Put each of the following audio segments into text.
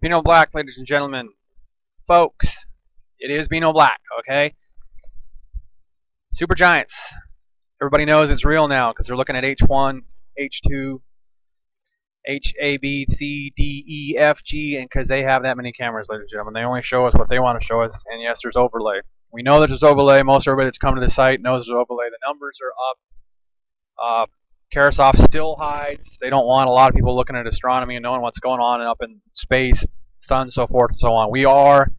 Beano Black, ladies and gentlemen. Folks, it is Beano Black, okay? Super Giants. Everybody knows it's real now because they're looking at H1, H2, H, A, B, C, D, E, F, G, and because they have that many cameras, ladies and gentlemen. They only show us what they want to show us, and yes, there's overlay. We know that there's overlay. Most everybody that's come to the site knows there's overlay. The numbers are up. Uh, Karasov still hides. They don't want a lot of people looking at astronomy and knowing what's going on up in space, sun, so forth and so on. We are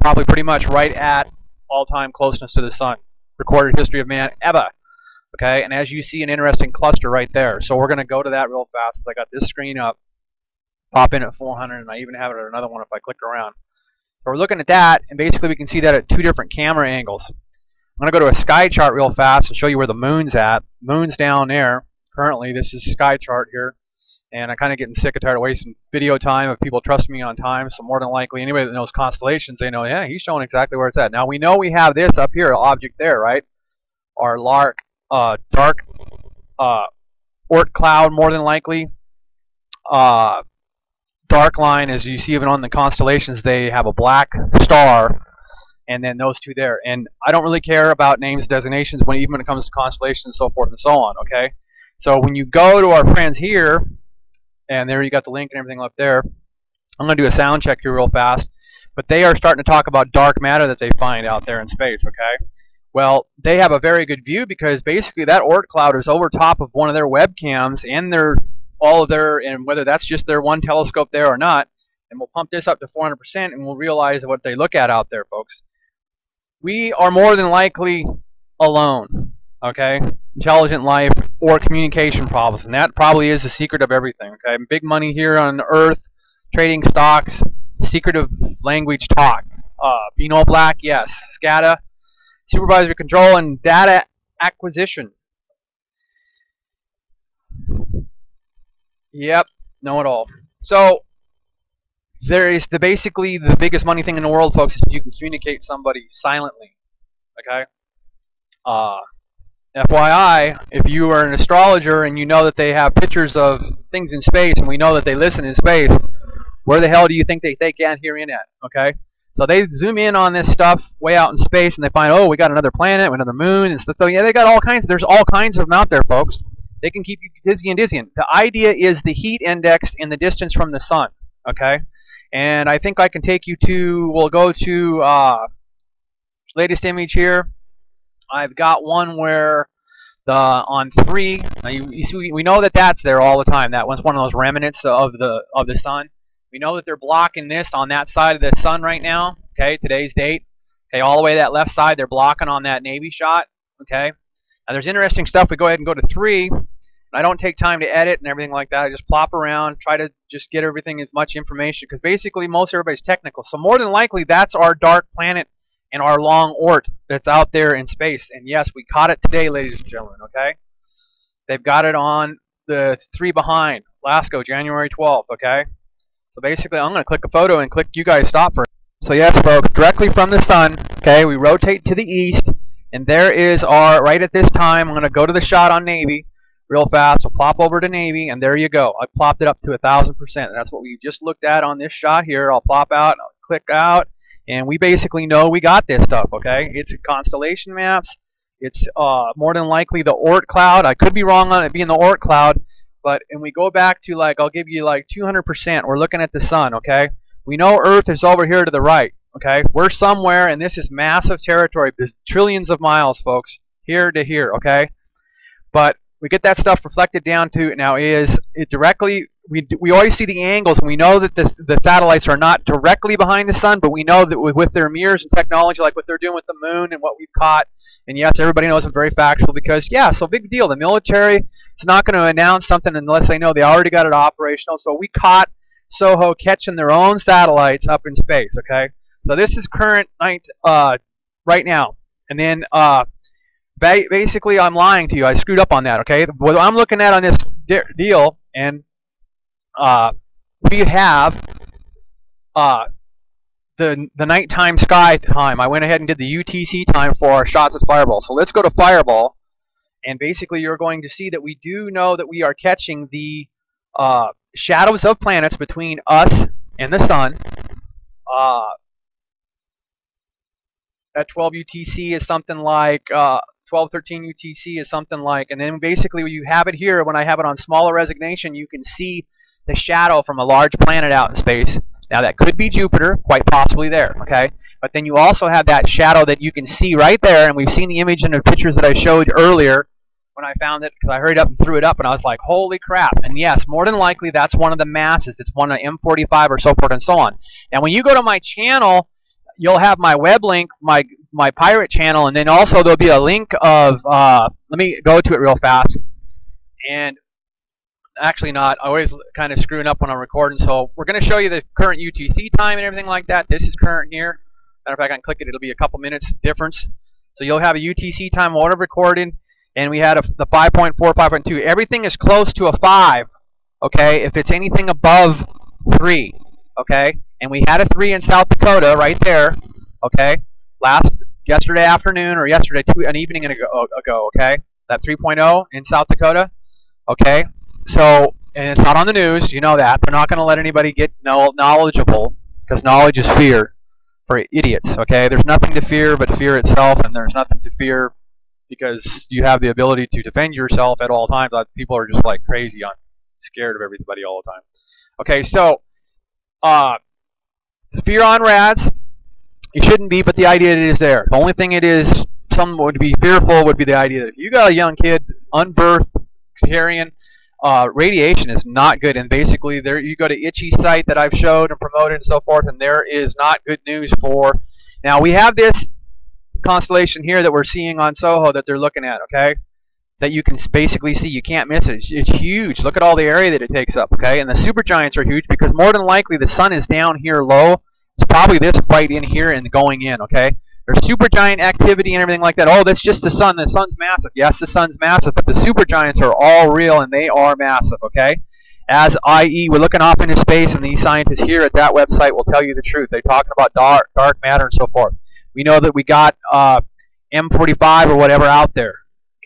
probably pretty much right at all-time closeness to the sun. Recorded history of man ever. Okay, and as you see, an interesting cluster right there. So we're going to go to that real fast. I got this screen up, pop in at 400, and I even have it at another one if I click around. So we're looking at that, and basically we can see that at two different camera angles. I'm going to go to a sky chart real fast and show you where the moon's at. Moon's down there currently. This is sky chart here. And I'm kind of getting sick and tired of wasting video time of people trusting me on time. So more than likely, anybody that knows constellations, they know, yeah, he's showing exactly where it's at. Now we know we have this up here, object there, right? Our lark, uh, dark uh, Oort cloud, more than likely. Uh, dark line, as you see even on the constellations, they have a black star and then those two there. And I don't really care about names, designations, when even when it comes to constellations so forth and so on, okay? So when you go to our friends here, and there you got the link and everything up there, I'm going to do a sound check here real fast, but they are starting to talk about dark matter that they find out there in space, okay? Well, they have a very good view because basically that Oort cloud is over top of one of their webcams and their all of their, and whether that's just their one telescope there or not, and we'll pump this up to 400% and we'll realize what they look at out there, folks. We are more than likely alone, okay? Intelligent life or communication problems, and that probably is the secret of everything, okay? Big money here on Earth, trading stocks, secret of language talk. Uh, Beano Black, yes. SCADA, supervisory control, and data acquisition. Yep, know it all. So there is the basically the biggest money thing in the world, folks, is you can communicate somebody silently. Okay. Uh, FYI, if you are an astrologer and you know that they have pictures of things in space, and we know that they listen in space, where the hell do you think they, they can't hear in at? Okay. So they zoom in on this stuff way out in space, and they find, oh, we got another planet, another moon, and stuff. So yeah, they got all kinds. There's all kinds of them out there, folks. They can keep you dizzy and dizzy. The idea is the heat index and the distance from the sun. Okay, and I think I can take you to. We'll go to uh, latest image here. I've got one where the on three. You, you see, we know that that's there all the time. That one's one of those remnants of the of the sun. We know that they're blocking this on that side of the sun right now. Okay, today's date. Okay, all the way to that left side, they're blocking on that Navy shot. Okay. Now there's interesting stuff. We go ahead and go to three. I don't take time to edit and everything like that. I just plop around, try to just get everything as much information because basically most everybody's technical. So more than likely that's our dark planet and our long Oort that's out there in space. And yes, we caught it today, ladies and gentlemen, okay? They've got it on the three behind, LASCO, January 12th, okay? So basically I'm going to click a photo and click you guys stop for So yes, folks, directly from the sun, okay, we rotate to the east, and there is our, right at this time, I'm going to go to the shot on Navy real fast. So plop over to Navy, and there you go. I plopped it up to a thousand percent. That's what we just looked at on this shot here. I'll plop out, I'll click out, and we basically know we got this stuff. Okay, it's constellation maps. It's uh, more than likely the Oort cloud. I could be wrong on it being the Oort cloud, but and we go back to like I'll give you like 200%. We're looking at the sun. Okay, we know Earth is over here to the right. Okay, we're somewhere, and this is massive territory, trillions of miles, folks, here to here. Okay, but we get that stuff reflected down to now is it directly we we always see the angles and we know that the the satellites are not directly behind the sun but we know that with, their mirrors and technology like what they're doing with the moon and what we've caught and yes everybody knows I'm very factual because yeah so big deal the military is not going to announce something unless they know they already got it operational so we caught SOHO catching their own satellites up in space okay so this is current night uh right now and then uh ba basically, I'm lying to you. I screwed up on that, okay? What I'm looking at on this deal, and uh, we have uh, the the nighttime sky time. I went ahead and did the UTC time for our shots at Fireball. So let's go to Fireball, and basically you're going to see that we do know that we are catching the uh, shadows of planets between us and the sun. Uh, that 12 UTC is something like uh, 12, 13 UTC is something like, and then basically you have it here, when I have it on smaller resolution, you can see the shadow from a large planet out in space. Now that could be Jupiter, quite possibly there, okay? But then you also have that shadow that you can see right there, and we've seen the image in the pictures that I showed earlier when I found it, because I hurried up and threw it up, and I was like, holy crap. And yes, more than likely that's one of the masses. It's one of M45 or so forth and so on. Now when you go to my channel, you'll have my web link, my my pirate channel, and then also there'll be a link of, uh, let me go to it real fast. And actually not, I always kind of screwing up when I'm recording, so we're going to show you the current UTC time and everything like that. This is current here. Matter of fact, I can click it, it'll be a couple minutes difference. So you'll have a UTC time while recording, and we had a, the 5.4, 5.2. Everything is close to a 5, okay, if it's anything above 3, okay? And we had a 3 in South Dakota right there, okay? Last yesterday afternoon or yesterday two an evening ago, ago okay? That 3.0 in South Dakota, okay? So, and it's not on the news, you know that. They're not going to let anybody get knowledgeable because knowledge is fear for idiots, okay? There's nothing to fear but fear itself, and there's nothing to fear because you have the ability to defend yourself at all times. People are just like crazy on scared of everybody all the time. Okay, so uh, fear on rads, it shouldn't be, but the idea is there. The only thing it is, someone would be fearful would be the idea that if you got a young kid, unbirthed, carrying, uh, radiation is not good. And basically, there you go to Itchy site that I've showed and promoted and so forth, and there is not good news for. Now we have this constellation here that we're seeing on SOHO that they're looking at. Okay, that you can basically see. You can't miss it. It's, it's huge. Look at all the area that it takes up. Okay, and the supergiants are huge because more than likely the sun is down here low. It's probably this right in here and going in. Okay. There's supergiant activity and everything like that. Oh, that's just the sun. The sun's massive. Yes, the sun's massive, but the supergiants are all real and they are massive, okay? As i.e., we're looking off into space, and these scientists here at that website will tell you the truth. They're talking about dark, dark matter and so forth. We know that we got uh, M45 or whatever out there.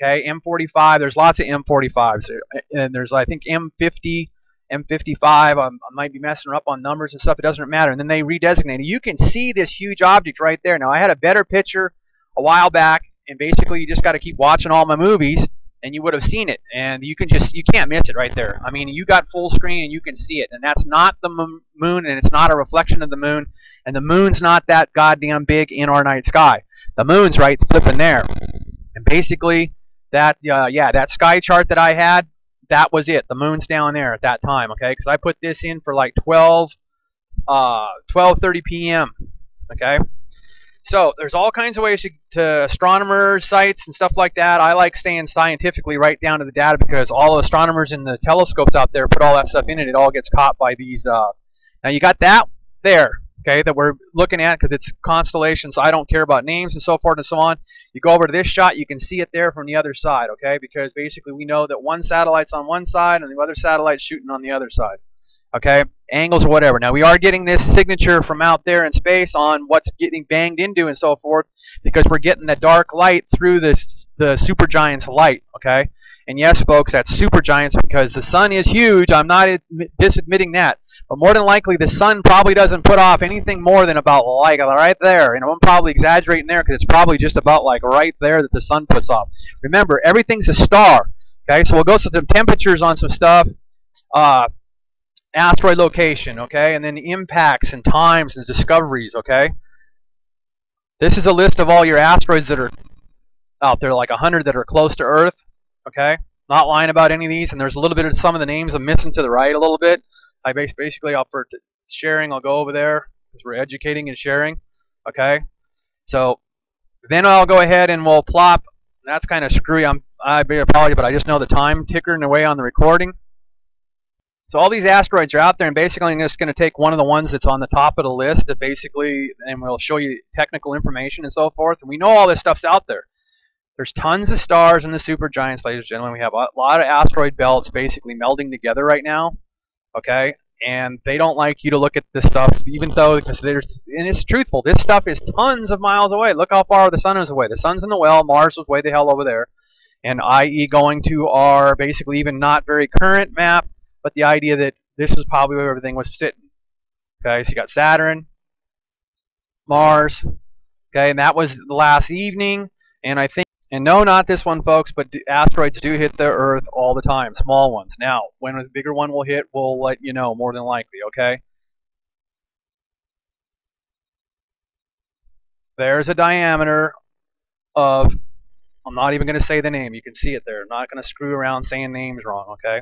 Okay, M45. There's lots of M45s, and there's I think M50 M55. Um, I might be messing up on numbers and stuff. It doesn't matter. And then they redesignate. You can see this huge object right there. Now, I had a better picture a while back, and basically you just got to keep watching all my movies, and you would have seen it. And you can just, you can't miss it right there. I mean, you got full screen, and you can see it. And that's not the moon, and it's not a reflection of the moon. And the moon's not that goddamn big in our night sky. The moon's right flipping there. And basically, that, uh, yeah, that sky chart that I had, that was it. The moon's down there at that time, okay? Because I put this in for like 12, uh, 12:30 p.m. Okay. So there's all kinds of ways to, to astronomers' sites and stuff like that. I like staying scientifically right down to the data because all astronomers in the telescopes out there put all that stuff in, and it all gets caught by these. Uh, now you got that there, okay, that we're looking at because it's constellations. So I don't care about names and so forth and so on. You go over to this shot, you can see it there from the other side, okay? Because basically we know that one satellite's on one side and the other satellite's shooting on the other side, okay? Angles or whatever. Now we are getting this signature from out there in space on what's getting banged into and so forth because we're getting the dark light through this the supergiant's light, okay? And yes, folks, that's supergiants because the sun is huge. I'm not disadmitting that. But more than likely, the sun probably doesn't put off anything more than about like right there. And I'm probably exaggerating there because it's probably just about like right there that the sun puts off. Remember, everything's a star. Okay, so we'll go to some temperatures on some stuff. Uh, asteroid location, okay, and then impacts and times and discoveries, okay. This is a list of all your asteroids that are out there, like 100 that are close to Earth, okay. Not lying about any of these, and there's a little bit of some of the names I'm missing to the right a little bit. I basically offer sharing. I'll go over there because we're educating and sharing. Okay, so then I'll go ahead and we'll plop. That's kind of screwy. I'm I apologize, but I just know the time tickering away on the recording. So all these asteroids are out there, and basically I'm just going to take one of the ones that's on the top of the list that basically, and we'll show you technical information and so forth. And we know all this stuff's out there. There's tons of stars in the supergiants, ladies and gentlemen. We have a lot of asteroid belts basically melding together right now okay? And they don't like you to look at this stuff, even though there's and it's truthful. This stuff is tons of miles away. Look how far the sun is away. The sun's in the well. Mars was way the hell over there, and i.e. going to our basically even not very current map, but the idea that this is probably where everything was sitting. Okay, so you got Saturn, Mars. Okay, and that was the last evening. And I think, and no, not this one, folks, but asteroids do hit the Earth all the time, small ones. Now, when a bigger one will hit, we'll let you know more than likely. Okay. There's a diameter of, I'm not even going to say the name. You can see it there. I'm not going to screw around saying names wrong, okay?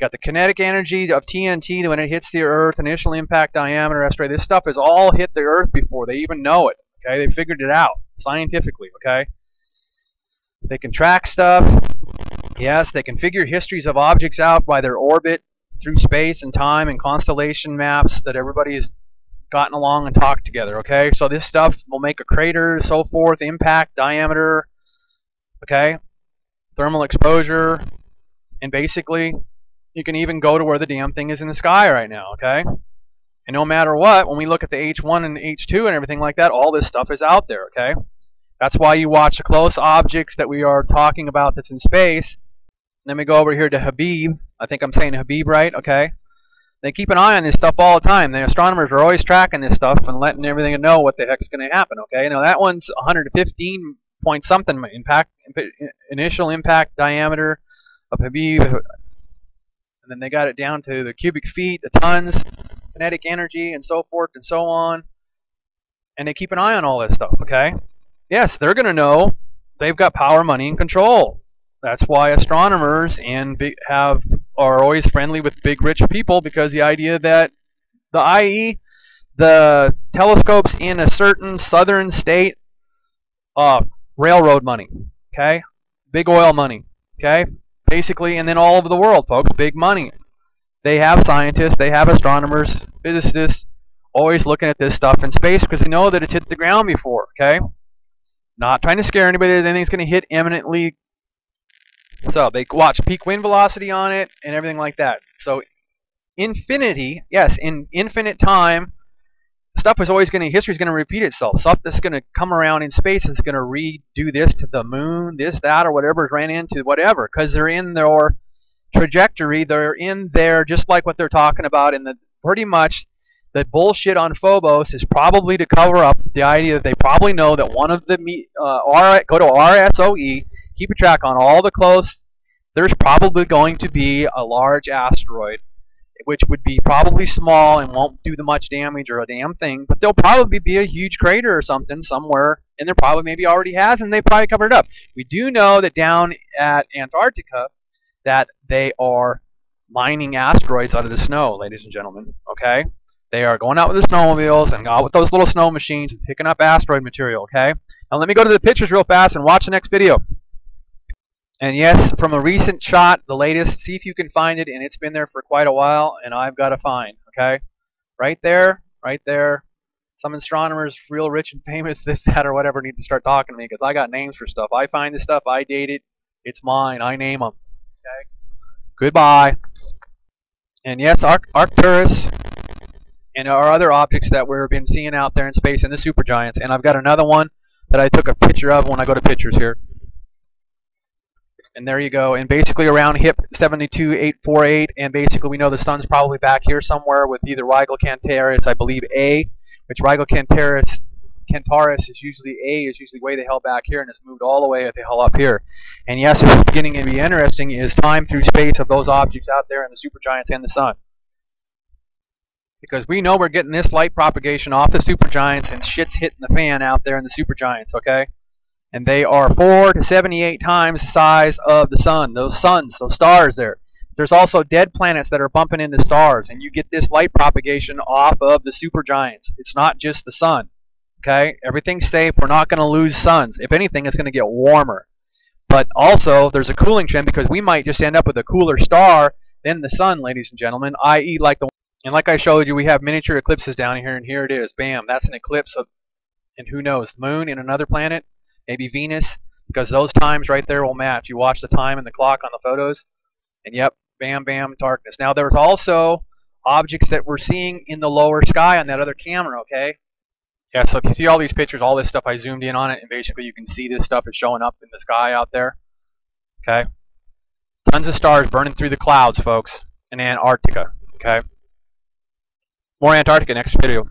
Got the kinetic energy of TNT when it hits the Earth, initial impact diameter, asteroid. This stuff has all hit the Earth before. They even know it, okay? They figured it out scientifically, okay? They can track stuff. Yes, they can figure histories of objects out by their orbit through space and time and constellation maps that everybody's gotten along and talked together, okay? So this stuff will make a crater, so forth, impact, diameter, okay? Thermal exposure, and basically, you can even go to where the damn thing is in the sky right now, okay? And no matter what, when we look at the H1 and the H2 and everything like that, all this stuff is out there, okay? That's why you watch the close objects that we are talking about that's in space. Let me go over here to Habib. I think I'm saying Habib right, okay? They keep an eye on this stuff all the time. The astronomers are always tracking this stuff and letting everything know what the heck's going to happen. Okay, now that one's 115 point something impact initial impact diameter of Habib, and then they got it down to the cubic feet, the tons, kinetic energy, and so forth and so on. And they keep an eye on all this stuff. Okay, yes, they're going to know they've got power, money, and control. That's why astronomers and have are always friendly with big rich people because the idea that the IE, the telescopes in a certain southern state, uh, railroad money, okay, big oil money, okay, basically, and then all over the world, folks, big money. They have scientists, they have astronomers, physicists, always looking at this stuff in space because they know that it's hit the ground before, okay? Not trying to scare anybody that anything's going to hit imminently so they watch peak wind velocity on it and everything like that. So infinity, yes, in infinite time, stuff is always going to, history is going to repeat itself. Stuff that's going to come around in space is going to redo this to the moon, this, that, or whatever ran into whatever, because they're in their trajectory. They're in there just like what they're talking about in the pretty much the bullshit on Phobos is probably to cover up the idea that they probably know that one of the uh, R, go to RSOE keep a track on all the close. There's probably going to be a large asteroid, which would be probably small and won't do the much damage or a damn thing, but there'll probably be a huge crater or something somewhere, and there probably maybe already has, and they probably covered it up. We do know that down at Antarctica that they are mining asteroids out of the snow, ladies and gentlemen, okay? They are going out with the snowmobiles and out with those little snow machines and picking up asteroid material, okay? Now let me go to the pictures real fast and watch the next video. And yes, from a recent shot, the latest, see if you can find it, and it's been there for quite a while, and I've got to find, okay? Right there, right there. Some astronomers, real rich and famous, this, that, or whatever, need to start talking to me, because I got names for stuff. I find this stuff, I date it, it's mine, I name them. Okay? Goodbye. And yes, Arc Arcturus, and our other objects that we've been seeing out there in space, and the supergiants. And I've got another one that I took a picture of when I go to pictures here. And there you go. And basically around HIP 72848, and basically we know the sun's probably back here somewhere with either Rigel Kentaurus, I believe A, which Rigel Kentaurus, Kentaurus is usually A, is usually way the hell back here, and it's moved all the way the hell up here. And yes, what's beginning to be interesting is time through space of those objects out there and the supergiants and the sun. Because we know we're getting this light propagation off the supergiants, and shit's hitting the fan out there in the supergiants, okay? and they are 4 to 78 times the size of the sun, those suns, those stars there. There's also dead planets that are bumping into stars, and you get this light propagation off of the supergiants. It's not just the sun. Okay? Everything's safe. We're not going to lose suns. If anything, it's going to get warmer. But also, there's a cooling trend because we might just end up with a cooler star than the sun, ladies and gentlemen, i.e. like the and like I showed you, we have miniature eclipses down here, and here it is. Bam, that's an eclipse of, and who knows, moon and another planet maybe Venus, because those times right there will match. You watch the time and the clock on the photos, and yep, bam, bam, darkness. Now there's also objects that we're seeing in the lower sky on that other camera, okay? Yeah, so if you see all these pictures, all this stuff, I zoomed in on it, and basically you can see this stuff is showing up in the sky out there, okay? Tons of stars burning through the clouds, folks, in Antarctica, okay? More Antarctica next video.